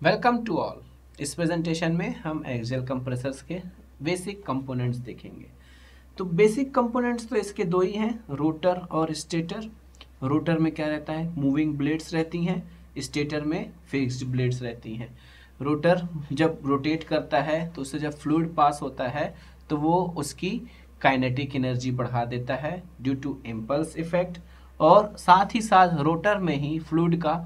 Welcome to all इस presentation में हम एक्सेल कंप्रेसर्स के बेसिक कंपोनेंट्स देखेंगे। तो बेसिक कंपोनेंट्स तो इसके दो ही हैं रोटर और स्टेटर रोटर में क्या रहता है? मूविंग ब्लेड्स रहती हैं स्टेटर में फिक्स्ड ब्लेड्स रहती हैं। रोटर जब रोटेट करता है तो उससे जब फ्लूड पास होता है तो वो उसकी काइनेटिक एनर्जी बढ़ा देता है ड्यू टू इम्पल्स इफ़ेक्ट और साथ ही साथ रोटर में ही फ्लूड का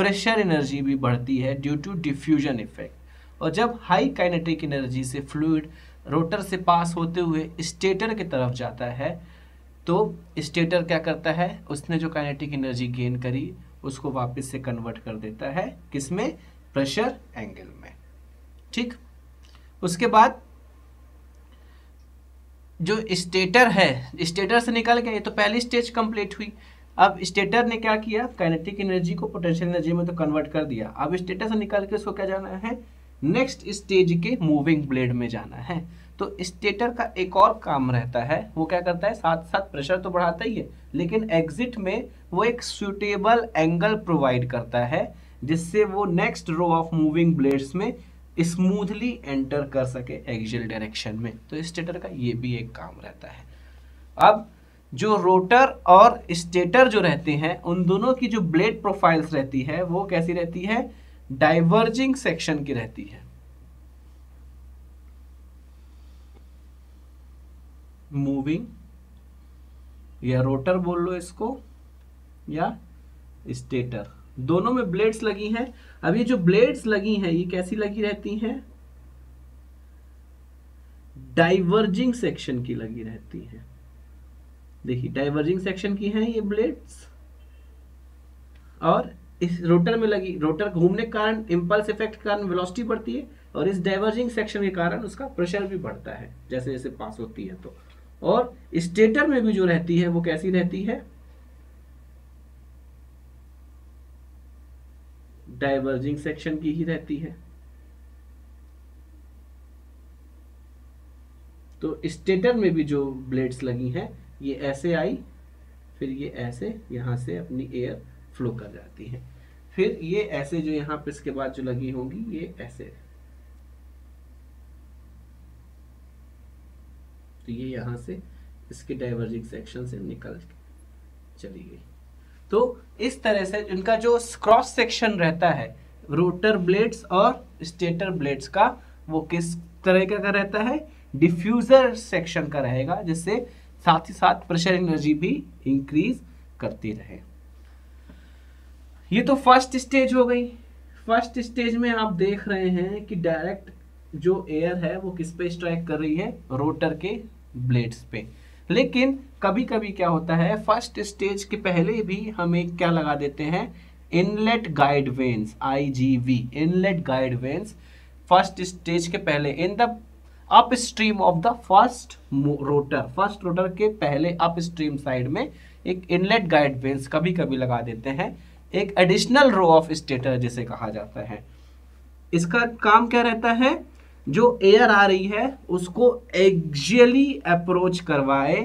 प्रेशर एनर्जी भी बढ़ती है ड्यू टू डिफ्यूजन इफ़ेक्ट और जब हाई काइनेटिक एनर्जी से फ्लूड रोटर से पास होते हुए स्टेटर की तरफ़ जाता है तो स्टेटर क्या करता है? उसने जो काइनेटिक एनर्जी गेन करी, उसको वापस से कन्वर्ट कर देता है किसमें? प्रेशर एंगल में. ठीक? उसके बाद जो स्टेटर है स्टेटर से निकल गया ये तो पहली स्टेज कंप्लीट हुई। अब स्टेटर ने क्या किया? काइनेटिक एनर्जी को पोटेंशियल एनर्जी में तो कन्वर्ट कर दिया। अब स्टेटर से निकल के उसको क्या जाना है? नेक्स्ट स्टेज के मूविंग ब्लेड में जाना है। तो स्टेटर का एक और काम रहता है, वो क्या करता है? साथ साथ प्रेशर तो बढ़ाता ही है, लेकिन एग्जिट में वो एक सुटेबल एंगल प्रोवाइड करता है, जिससे वो next row of moving blades में स्मूथली एंटर कर सके एक्सियल डायरेक्शन में। तो स्टेटर का ये भी एक काम रहता है। अब जो रोटर और स्टेटर जो रहते हैं, उन दोनों की जो ब्लेड प्रोफाइल्स रहती है, वो कैसी रहती है? डाइवर्जिंग सेक्शन की रहती है। मूविंग या रोटर बोल लो इसको, या स्टेटर दोनों में ब्लेड्स लगी हैं। अब ये जो ब्लेड्स लगी हैं, ये कैसी लगी रहती हैं? डाइवर्जिंग सेक्शन की लगी रहती हैं। देखिए डाइवर्जिंग सेक्शन की हैं ये ब्लेड्स और इस रोटर में लगी रोटर घूमने के कारण इम्पल्स इफ़ेक्ट के कारण वेलोसिटी बढ़ती है और इस डाइवर्जिंग सेक्शन के कारण उसका प्रेशर भी बढ़ता है, जैसे जैसे पास होती है तो। और स्टेटर में भी जो रहती है, वो कैसी रहती है? डाइवर्जिंग सेक्शन की ही रहती है। तो स्टेटर में भी जो ब्लेड्स लगी हैं ये ऐसे आई, फिर ये ऐसे यहाँ से अपनी एयर फ्लो कर जाती है। फिर ये ऐसे जो यहाँ पे इसके बाद जो लगी होंगी, ये ऐसे। तो ये यहाँ से इसके डाइवर्जिंग सेक्शन से निकल चली गई। तो इस तरह से इनका जो क्रॉस सेक्शन रहता है रोटर ब्लेड्स और स्टेटर ब्लेड्स का, वो किस तरह का रहता है? डिफ्यूजर सेक्शन का रहेगा, जिससे साथ ही साथ प्रेशर एनर्जी भी इंक्रीज करती रहे। ये तो फ़र्स्ट स्टेज हो गई। फ़र्स्ट स्टेज में आप देख रहे हैं कि डायरेक्ट जो एयर है वो किस पे स्ट्राइक कर रही है? रोटर के ब्लेड्स पे। लेकिन कभी कभी क्या होता है फ़र्स्ट स्टेज के पहले भी हम एक क्या लगा देते हैं? Inlet guide vanes I G V inlet guide vanes first stage के पहले in the upstream of the first rotor first rotor के पहले अप स्ट्रीम साइड में एक इनलेट गाइड वेंस कभी कभी लगा देते हैं। एक एडिशनल रो ऑफ़ स्टेटर जिसे कहा जाता है। इसका काम क्या रहता है? जो एयर आ रही है, उसको एक्जियली अप्रोच करवाए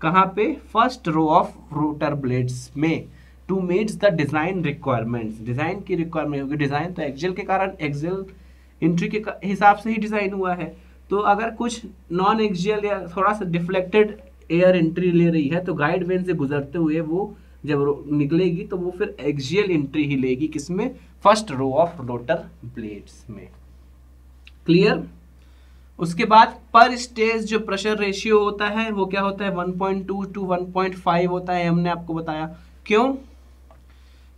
कहाँ पे? First row of rotor blades में to meets the design requirements design की रिक्वायरमेंट होगी। डिज़ाइन तो एक्जेल के कारण एक्जेल एंट्री के हिसाब से ही डिज़ाइन हुआ है। तो अगर कुछ नॉन एक्जियल या थोड़ा सा डिफ्लेक्टेड एयर एंट्री ले रही है तो गाइड वेन से गुजरते हुए वो जब निकलेगी तो वो फिर एक्जियल एंट्री ही लेगी किसमें? First row of rotor blades में। क्लियर उसके बाद पर स्टेज जो प्रेशर रेशियो होता है, वो क्या होता है? 1.2 टू 1.5 होता है, हमने आपको बताया। क्यों?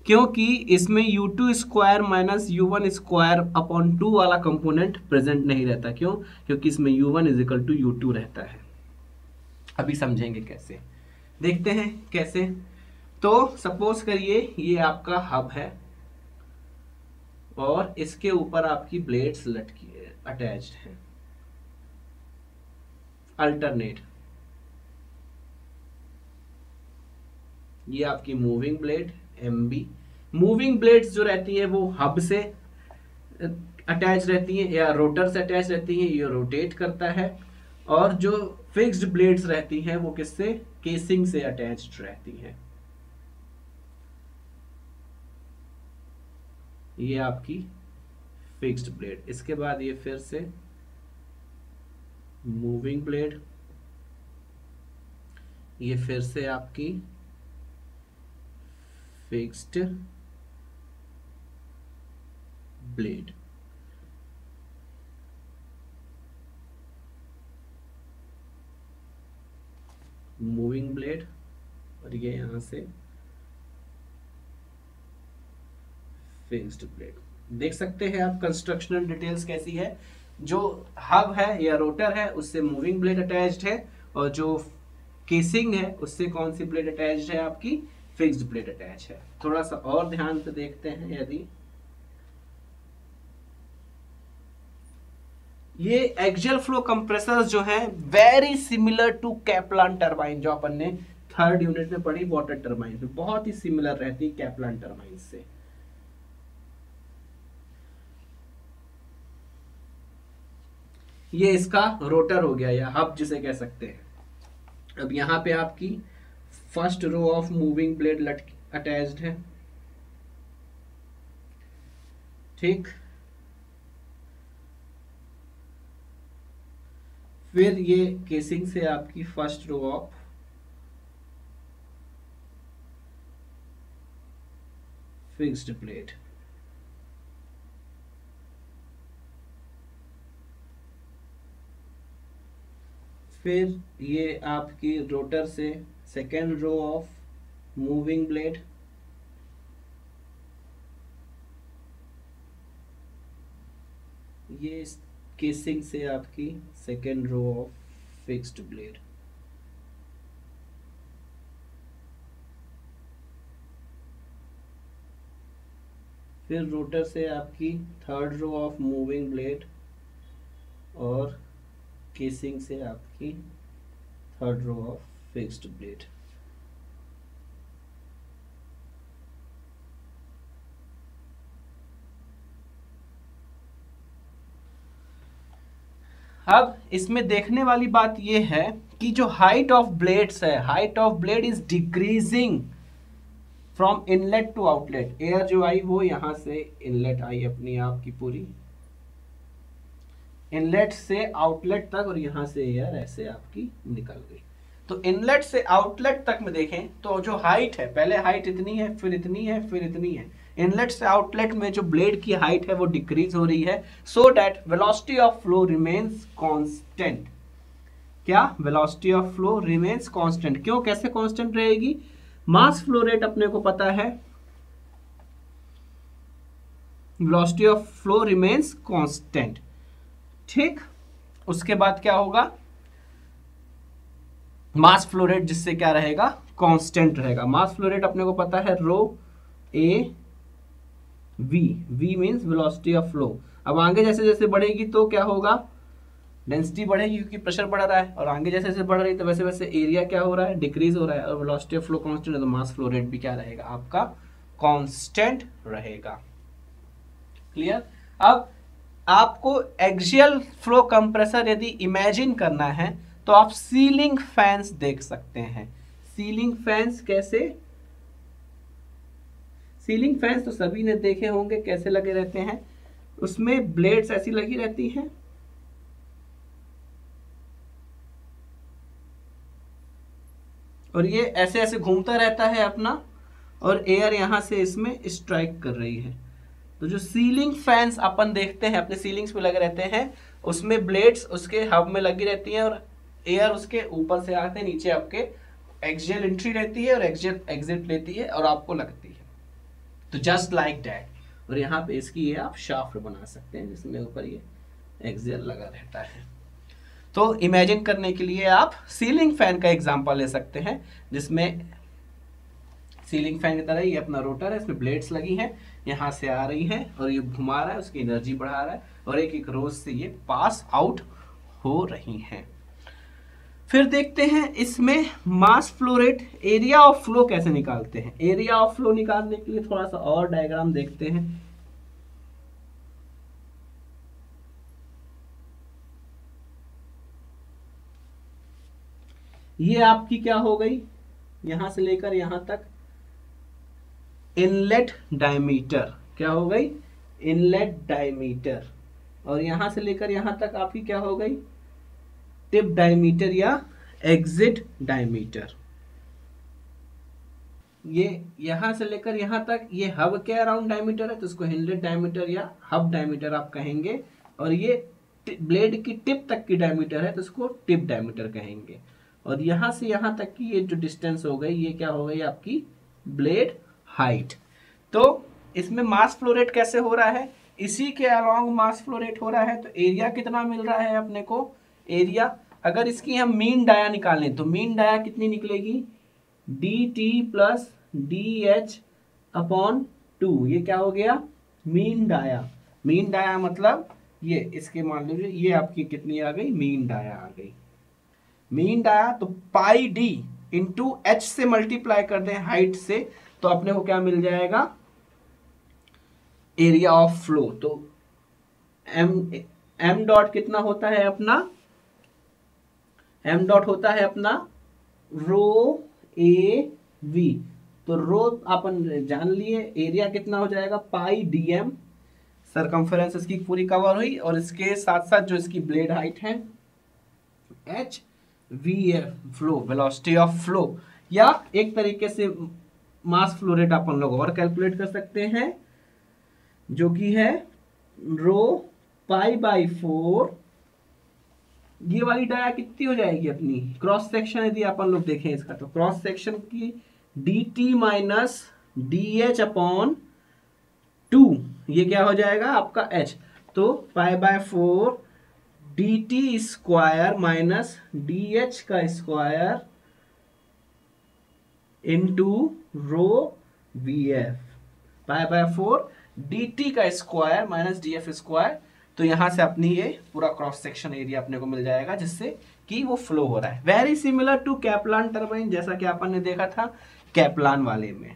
क्योंकि इसमें U two square minus U one square upon two वाला कंपोनेंट प्रेजेंट नहीं रहता। क्यों? क्योंकि इसमें U one equal two U two रहता है। अभी समझेंगे कैसे। देखते हैं कैसे। तो सपोज़ करिए ये आपका हब है और इसके ऊपर आपकी ब्लेड्स लटकी अटैच है। अल्टरनेट ये आपकी moving blade M B moving blades जो रहती है वो हब से अटैच रहती हैं या रोटर से अटैच रहती हैं, ये रोटेट करता है। और जो फिक्स्ड ब्लेड्स रहती हैं वो किससे? केसिंग से अटैच्ड रहती हैं। ये आपकी फिक्स्ड ब्लेड इसके बाद ये फिर से मूविंग ब्लेड ये फिर से आपकी फिक्स्ड ब्लेड मूविंग ब्लेड और ये यहाँ से फिक्स्ड ब्लेड देख सकते हैं आप कंस्ट्रक्शनल डिटेल्स कैसी है। जो हब है या रोटर है, उससे मूविंग ब्लेड अटैच्ड है और जो केसिंग है, उससे कौन सी ब्लेड अटैच्ड है आपकी? फिक्स्ड ब्लेड अटैच है। थोड़ा सा और ध्यान से देखते हैं यदि। ये एक्जल फ्लो कंप्रेसर जो है very similar to Kaplan turbine जो अपन ने थर्ड यूनिट में पढ़ी वाटर टर्बाइन में। बहुत ही सिमिलर रहती है कैप्लान टर्बाइन से। ये इसका रोटर हो गया या हब जिसे कह सकते हैं। अब यहाँ पे आपकी first row of moving blade लट अटैच्ड है। ठीक। फिर ये केसिंग से आपकी first row of fixed plate फिर ये आपकी रोटर से second row of moving blade ये केसिंग से आपकी second row of fixed blade फिर रोटर से आपकी third row of moving blade और केसिंग से आपकी third row of fixed blade अब इसमें देखने वाली बात यह है कि जो हाइट ऑफ़ ब्लेड्स है height of blade is decreasing from inlet to outlet air जो आई वो यहाँ से इनलेट आई अपनी आप की पूरी। इनलेट से आउटलेट तक और यहाँ से एयर ऐसे आपकी निकल गई। तो इनलेट से आउटलेट तक में देखें तो जो हाइट है, पहले हाइट इतनी है, फिर इतनी है, फिर इतनी है। इनलेट से आउटलेट में जो ब्लेड की हाइट है, वो डिक्रीज हो रही है so that velocity of flow remains constant क्या? Velocity of flow remains constant क्यों? कैसे कांस्टेंट रहेगी? मास फ्लो रेट अपने को पता है। Velocity of flow remains constant ठीक? उसके बाद क्या होगा? मास फ्लो रेट जिससे क्या रहेगा? कांस्टेंट रहेगा। मास फ्लो रेट अपने को पता है rho A V. V means velocity of flow अब आगे जैसे जैसे बढ़ेगी तो क्या होगा? डेंसिटी बढ़ेगी क्योंकि प्रेशर बढ़ रहा है। और आगे जैसे जैसे बढ़ रही है तो वैसे वैसे एरिया क्या हो रहा है? डिक्रीज हो रहा है। और वेलोसिटी ऑफ़ फ्लो कांस्टेंट है तो मास फ्लो रेट भी क्या रहेगा? आपका कांस्टेंट रहेगा। क्लियर अब आपको एक्सियल फ्लो कंप्रेसर यदि इमेजिन करना है तो आप सीलिंग फैंस देख सकते हैं। सीलिंग फैंस कैसे? सीलिंग फैंस तो सभी ने देखे होंगे, कैसे लगे रहते हैं। उसमें ब्लेड्स ऐसी लगी रहती हैं। और ये ऐसे ऐसे घूमता रहता है अपना, और एयर यहाँ से इसमें स्ट्राइक कर रही है। तो जो सीलिंग फैंस अपन देखते हैं, अपने सीलिंग्स पे लगे रहते हैं, उसमें ब्लेड्स उसके हब में लगी रहती हैं, और एयर उसके ऊपर से आते नीचे आपके एक्सियल एंट्री रहती है और एक्सियल एग्जिट लेती है और आपको लगती है। तो जस्ट लाइक डैट और यहाँ पे इसकी ये आप शाफ्ट बना सकते हैं, जिसमें ऊपर ये एक्सियल लगा रहता है। तो इमेजिन करने के लिए आप सीलिंग फ़ैन का एग्ज़ाम्पल ले सकते हैं, जिसमें सीलिंग फ़ैन की तरह ये अपना रोटर है, इसमें ब्लेड्स लगी हैं, यहाँ से आ रही हैं और ये घुमा रहा है, उसकी एनर्जी बढ़ा रहा है और एक एक रोज से ये पास आउट हो रही हैं। फिर देखते हैं इसमें mass flow rate area of flow कैसे निकालते हैं। एरिया ऑफ़ फ्लो निकालने के लिए थोड़ा सा और डायग्राम देखते हैं। ये आपकी क्या हो गई? यहाँ से लेकर यहाँ तक। Inlet diameter. क्या हो गई? Inlet diameter. और यहाँ से लेकर यहाँ तक आपकी क्या हो गई? टिप डायमीटर या एग्जिट डायमीटर ये यहाँ से लेकर यहाँ तक, ये हब के अराउंड डायमीटर है तो इसको इनलेट डायमीटर या हब डायमीटर आप कहेंगे। और ये ब्लेड की टिप तक की डायमीटर है तो इसको टिप डायमीटर कहेंगे। और यहाँ से यहाँ तक की ये जो डिस्टेंस हो गई, ये क्या हो गई आपकी? ब्लेड हाइट तो इसमें मास फ्लोरेट कैसे हो रहा है? इसी के अलोंग मास फ्लोरेट हो रहा है तो एरिया कितना मिल रहा है अपने को? एरिया अगर इसकी हम मीन डाया निकालें तो मीन डाया कितनी निकलेगी? D T plus D H upon two ये क्या हो गया? मीन डाया मीन डाया मतलब ये, इसके मान लीजिए, ये आपकी कितनी आ गई? मीन डाया आ गई। मीन डाया तो पाई डी इंटू एच से मल्टीप्लाई कर दें हाइट से तो अपने को क्या मिल जाएगा? एरिया ऑफ़ फ्लो तो एम एम डॉट कितना होता है अपना? एम डॉट होता है अपना रो ए वी तो रो अपन जान लिए एरिया कितना हो जाएगा? पाई डी एम सरकमफरेंस इसकी पूरी कवर हुई और इसके साथ साथ जो इसकी ब्लेड हाइट है H V F flow velocity of flow या एक तरीके से मास फ्लो रेट अपन लोग और कैलकुलेट कर सकते हैं, जो कि है रो पाई बाई फोर ये वाली डाया कितनी हो जाएगी अपनी? क्रॉस सेक्शन यदि अपन लोग देखें इसका तो क्रॉस सेक्शन की D T minus D H upon two ये क्या हो जाएगा आपका एच तो pi by four D T square minus D H का square into rho V F pi by four D T का square minus D F square तो यहाँ से अपनी ये पूरा क्रॉस सेक्शन एरिया अपने को मिल जाएगा, जिससे कि वो फ्लो हो रहा है। Very similar to Kaplan turbine जैसा कि अपन ने देखा था कैपलान वाले में।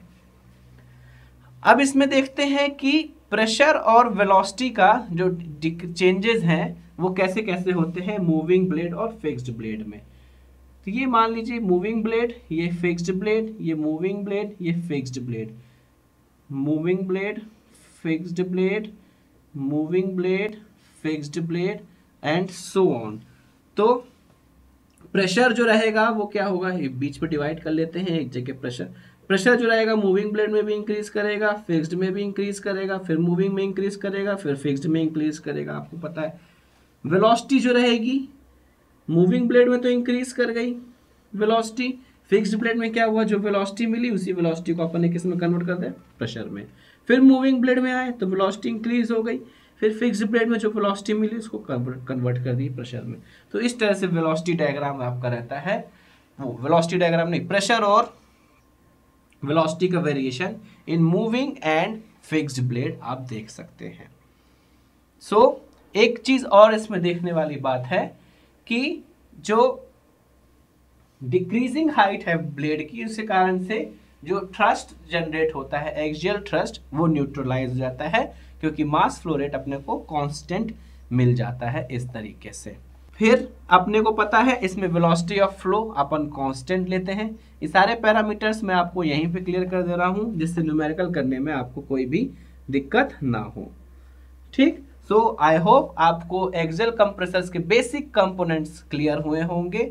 अब इसमें देखते हैं कि प्रेशर और वेलोसिटी का जो चेंजेस हैं, वो कैसे कैसे होते हैं मूविंग ब्लेड और फिक्स्ड ब्लेड में। तो ये मान लीजिए मूविंग ब्लेड ये फिक्स्ड ब्लेड ये मूविंग ब्लेड ये fixed blade moving blade fixed blade moving blade fixed blade and so on तो प्रेशर जो रहेगा, वो क्या होगा? बीच में डिवाइड कर लेते हैं, एक जगह प्रेशर प्रेशर जो रहेगा मूविंग ब्लेड में भी इंक्रीज करेगा फिक्स्ड में भी इंक्रीज करेगा, फिर मूविंग में इंक्रीज करेगा, फिर फिक्स्ड में इंक्रीज करेगा, आपको पता है। वेलोसिटी जो रहेगी मूविंग ब्लेड में तो इंक्रीज कर गई वेलोसिटी फिक्स्ड ब्लेड में क्या हुआ? जो वेलोसिटी मिली, उसी वेलोसिटी को अपन ने किसमें कन्वर्ट कर दिया प्रेशर में। फिर मूविंग ब्लेड में आए तो वेलोसिटी इंक्रीज हो गई। फिर फिक्स्ड ब्लेड में जो वेलोसिटी मिली उसको कन्वर्ट कर दी प्रेशर में। तो इस तरह से वेलोसिटी डायग्राम आपका रहता है। वो वेलोसिटी डायग्राम नहीं प्रेशर और वेलोसिटी का variation in moving and fixed blade आप देख सकते हैं। सो so, एक चीज़ और इसमें देखने वाली बात है कि जो डिक्रीजिंग हाइट है ब्लेड की उसके कारण से जो थ्रस्ट जनरेट होता है एक्सियल थ्रस्ट वो न्यूट्रलाइज हो जाता है, क्योंकि मास फ्लो रेट अपने को कांस्टेंट मिल जाता है इस तरीके से। फिर अपने को पता है, इसमें वेलोसिटी ऑफ़ फ्लो अपन कांस्टेंट लेते हैं। ये सारे पैरामीटर्स मैं आपको यहीं पे क्लियर कर दे रहा हूँ, जिससे न्यूमेरिकल करने में आपको कोई भी दिक्कत ना हो। ठीक? सो आई होप आपको एक्सेल कंप्रेसर्स के बेसिक कंपोनेंट्स क्लियर हुए होंगे।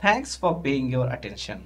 Thanks for paying your attention